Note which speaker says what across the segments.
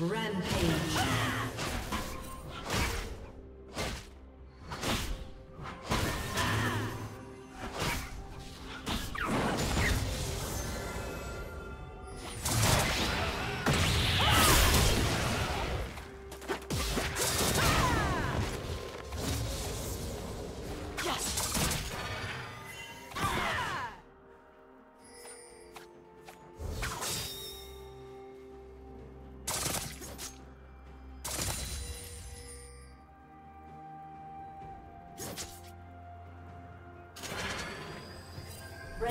Speaker 1: Rampage.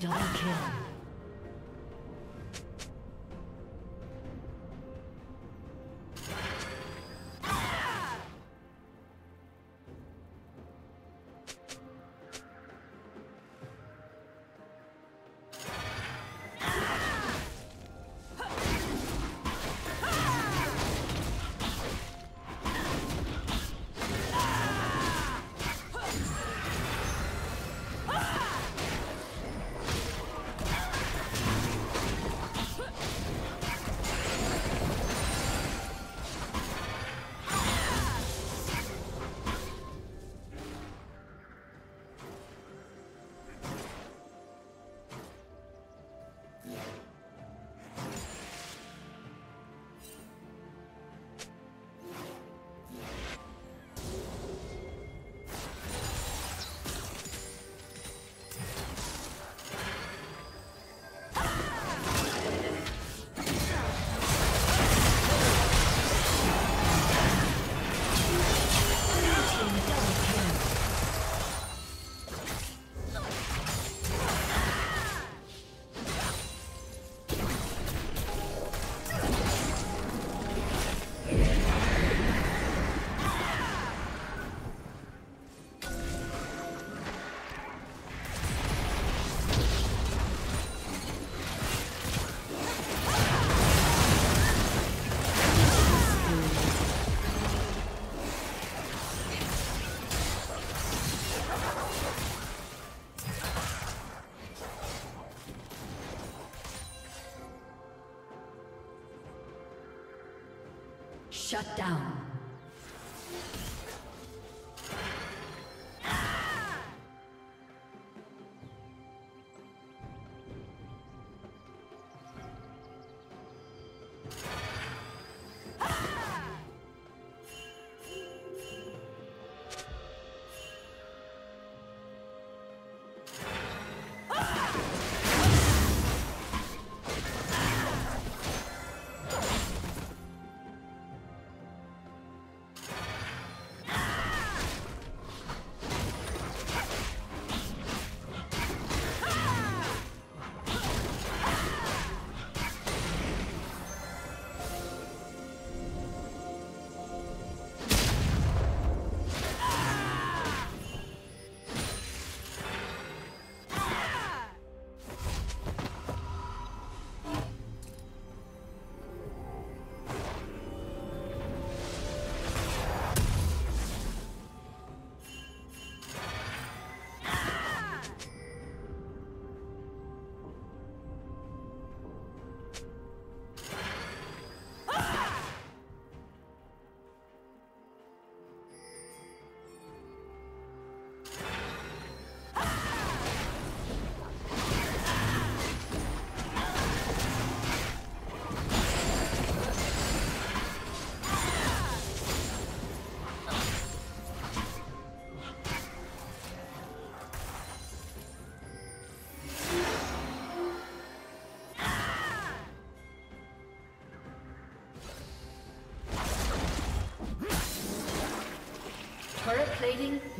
Speaker 1: Double kill. Shut down.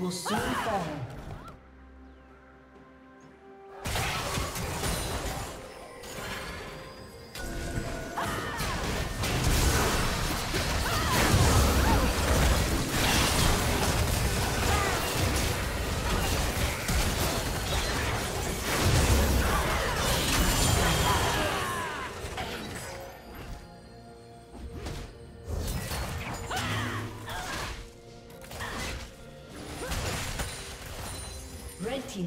Speaker 1: Will soon fall.